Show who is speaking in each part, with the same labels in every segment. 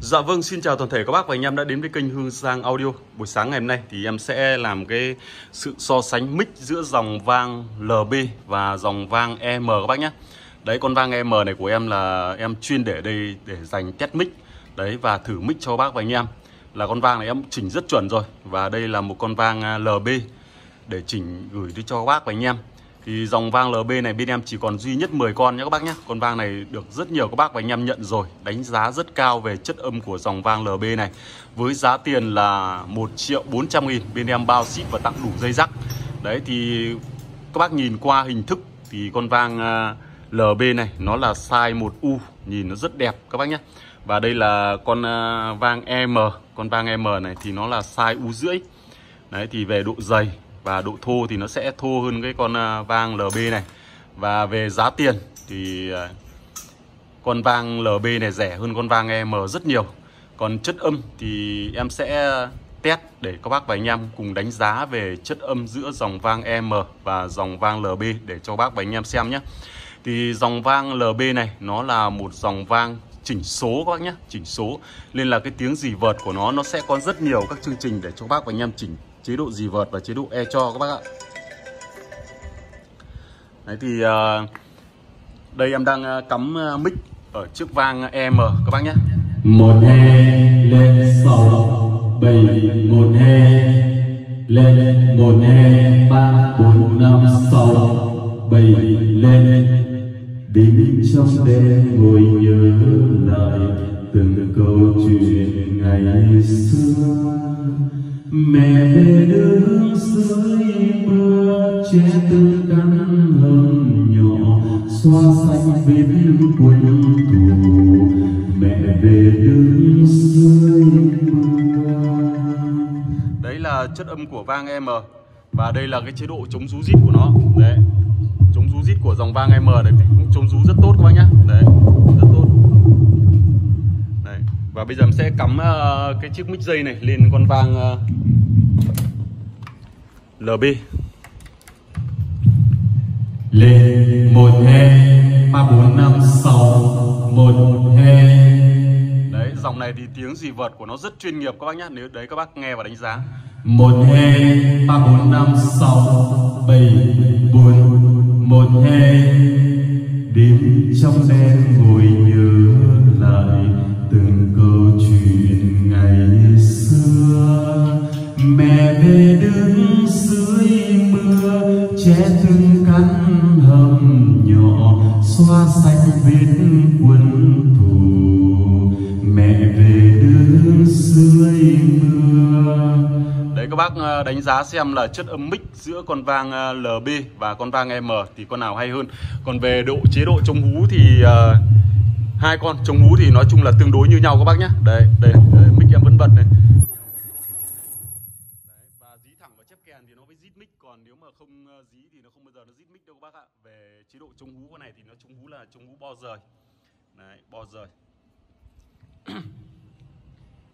Speaker 1: Dạ vâng, xin chào toàn thể các bác và anh em đã đến với kênh Hương Giang Audio. Buổi sáng ngày hôm nay thì em sẽ làm cái sự so sánh mic giữa dòng vang LB và dòng vang EM các bác nhé. Đấy, con vang EM này của em là em chuyên để đây để dành test mic Đấy, và thử mic cho bác và anh em. Là con vang này em chỉnh rất chuẩn rồi. Và đây là một con vang LB để chỉnh gửi đi cho các bác và anh em thì dòng vang LB này bên em chỉ còn duy nhất 10 con nhé các bác nhé. Con vang này được rất nhiều các bác và anh em nhận rồi. Đánh giá rất cao về chất âm của dòng vang LB này. Với giá tiền là 1 triệu 400 nghìn, Bên em bao ship và tặng đủ dây rắc. Đấy, thì các bác nhìn qua hình thức Thì con vang à, LB này nó là size 1U Nhìn nó rất đẹp các bác nhé. Và đây là con à, vang EM Con vang EM này thì nó là size U rưỡi. Đấy, thì về độ dày và độ thô thì nó sẽ thô hơn cái con à, vang LB này. Và về giá tiền thì à, con vang LB này rẻ hơn con vang EM rất nhiều. Còn chất âm thì em sẽ test để các bác và anh em cùng đánh giá về chất âm giữa dòng vang EM và dòng vang LB để cho bác và anh em xem nhé. Thì dòng vang LB này, nó là một dòng vang chỉnh số các bác nhé, chỉnh số. Nên là cái tiếng gì vợt của nó nó sẽ có rất nhiều các chương trình để cho bác và anh em chỉnh chế độ dì vợt và chế độ e cho các bác ạ. Đấy thì uh, đây em đang à, cắm à, mic ở chiếc vang EM các bác nhé.
Speaker 2: Một e lên sáu bảy một e lên một e ba bốn năm sáu bảy lên. Đêm trong đêm ngồi nhớ lại từng câu chuyện ngày xưa mẹ về đứng dưới mưa che từng căn hầm nhỏ xoa sạch vết quân thù. Mẹ về đứng dưới mưa.
Speaker 1: Đấy là chất âm của vang em. Và đây là cái chế độ chống rú rít của nó. Đấy. Chống rú rít của dòng vang em này cũng chống rú rất tốt các bác nhá. Đấy. Rất tốt và bây giờ em sẽ cắm uh, cái chiếc mic dây này lên con vang uh, LB
Speaker 2: lên một he ba bốn năm sáu một he.
Speaker 1: Đấy dòng này thì tiếng gì vợt của nó rất chuyên nghiệp các bác nhá. Nếu đấy các bác nghe và đánh giá.
Speaker 2: Một he ba bốn năm sáu bảy bốn một he. Đêm trong đêm ngồi nhớ lại che từng căn hầm nhỏ xoa sạch vết quân thù mẹ về đứng dưới mưa
Speaker 1: Đấy các bác ờ, đánh giá xem là chất âm mic giữa con vang ờ, LB và con vang M thì con nào hay hơn. Còn về độ chế độ chống hú thì uh, hai con chống hú thì nói chung là tương đối như nhau các bác nhé. Đây, đây, đây mic em vẫn bật này. Đấy, và dí thẳng vào chép kèn thì nó với rít mic còn nếu mà không dí thì nó không bao giờ nó rít mic đâu các bác ạ. Về chế độ chống hú con này thì nó chống hú là chống hú bo rời. Đấy, bo rời.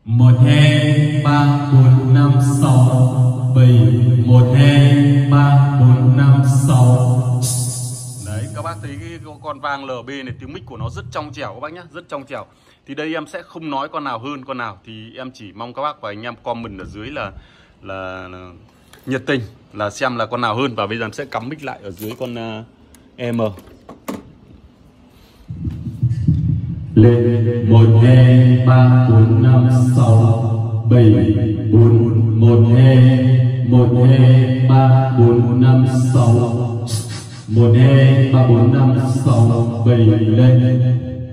Speaker 2: một he ba bốn năm sáu bảy một he ba bốn năm sáu
Speaker 1: Đấy các bác thấy cái con vang LB này tiếng mic của nó rất trong trẻo các bác nhá Rất trong trẻo Thì đây em sẽ không nói con nào hơn con nào Thì em chỉ mong các bác và anh em comment ở dưới là là, là nhiệt tình Là xem là con nào hơn Và bây giờ em sẽ cắm mic lại ở dưới con uh, EM
Speaker 2: lên một he ba bốn năm sáu bảy bốn một he một he ba bốn năm sáu. Một he ba bốn năm sáu bảy lên.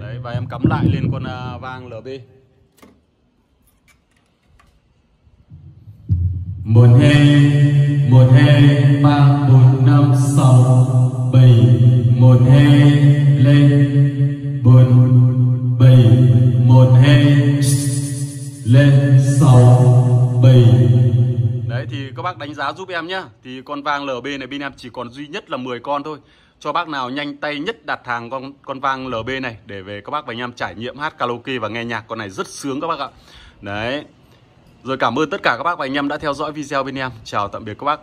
Speaker 1: Đấy và em cắm lại lên con uh, vang LB
Speaker 2: một hai một hai, ba, bốn, năm, sáu, bảy. Một hai, lên. Bốn, bảy. Một hai, lên. Sáu, bảy.
Speaker 1: Đấy, thì các bác đánh giá giúp em nhá. Thì con vang LB này, bên em chỉ còn duy nhất là 10 con thôi. Cho bác nào nhanh tay nhất đặt hàng con con vang LB này Để về các bác và anh em trải nghiệm hát karaoke và nghe nhạc. Con này rất sướng các bác ạ. Đấy. Rồi cảm ơn tất cả các bác và anh em đã theo dõi video bên em. Chào tạm biệt các bác.